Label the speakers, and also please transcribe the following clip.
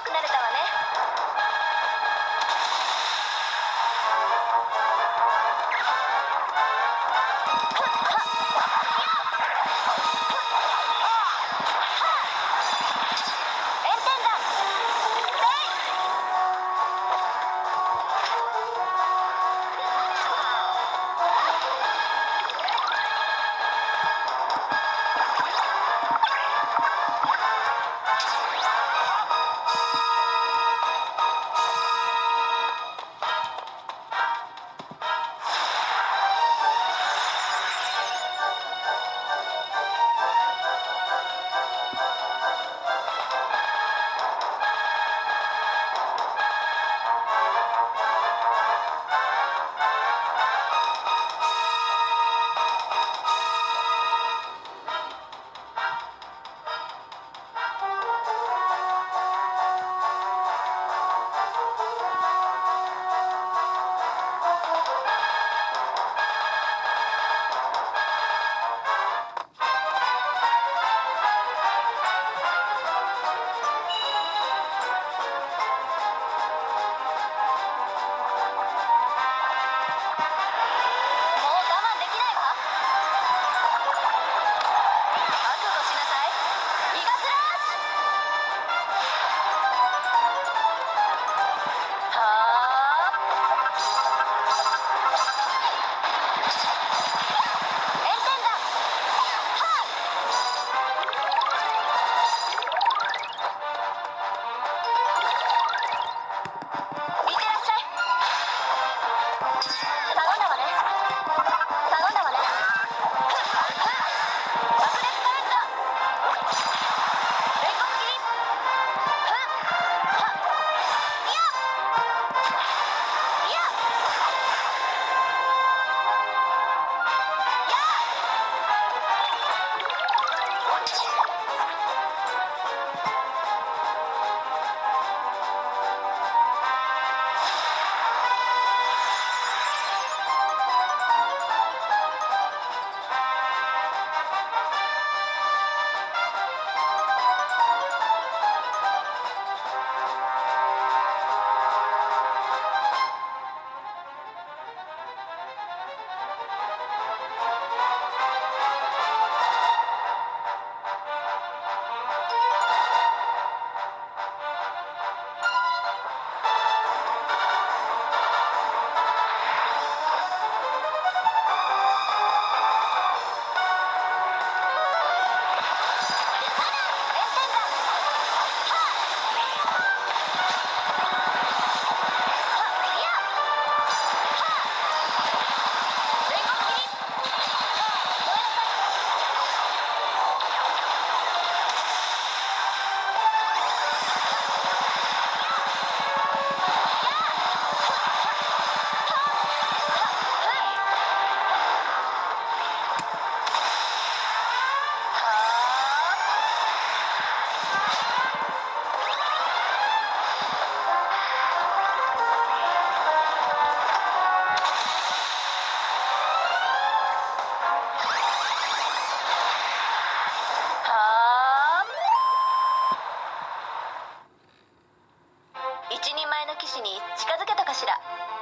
Speaker 1: 強くなれたわね。近づけたかしら？